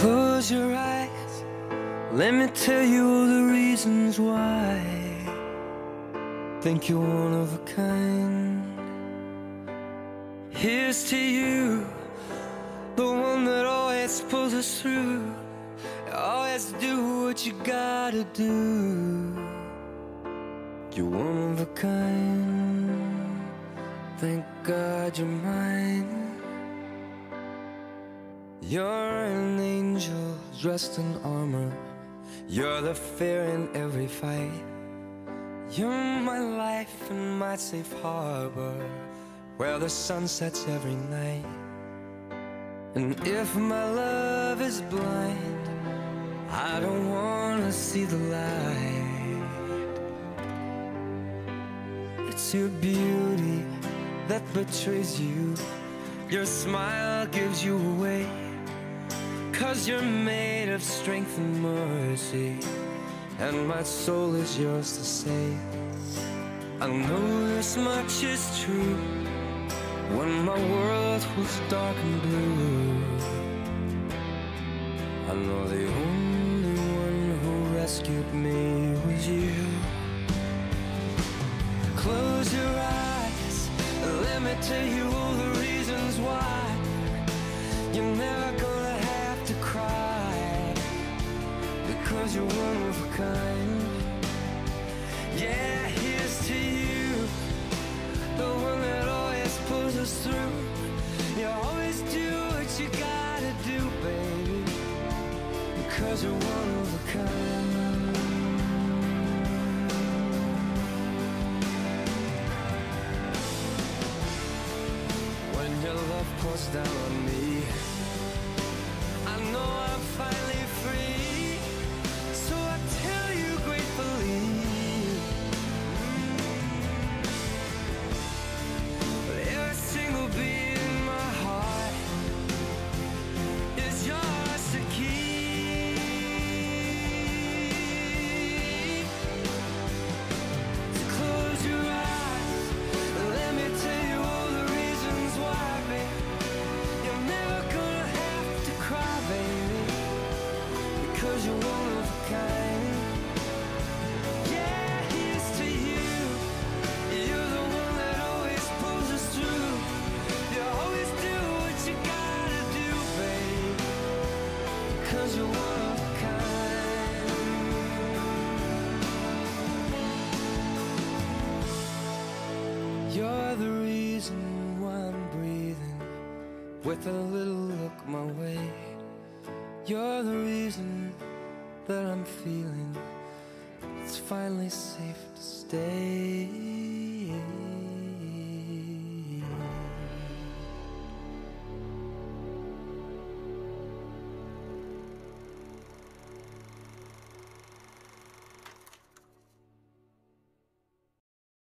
Close your eyes. Let me tell you all the reasons why. Think you're one of a kind. Here's to you, the one that always pulls us through. Always do what you gotta do. You're one of a kind. Thank God you're mine. You're an angel dressed in armor. You're the fear in every fight. You're my life and my safe harbor where the sun sets every night. And if my love is blind, I don't wanna see the light. It's your beauty that betrays you. Your smile gives you away. Cause you're made of strength and mercy. And my soul is yours to save. I know this much is true. When my world was dark and blue, I know the only one who rescued me was you. Close your eyes, let me tell you all the reasons why you're never because you're one of a kind. Yeah, here's to you, the one that always pulls us through. You always do what you gotta do, baby, because you're one of a kind. When your love pours down on me, You're one of kind. You're the reason why I'm breathing with a little look my way. You're the reason that I'm feeling. It's finally safe to stay.